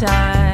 time.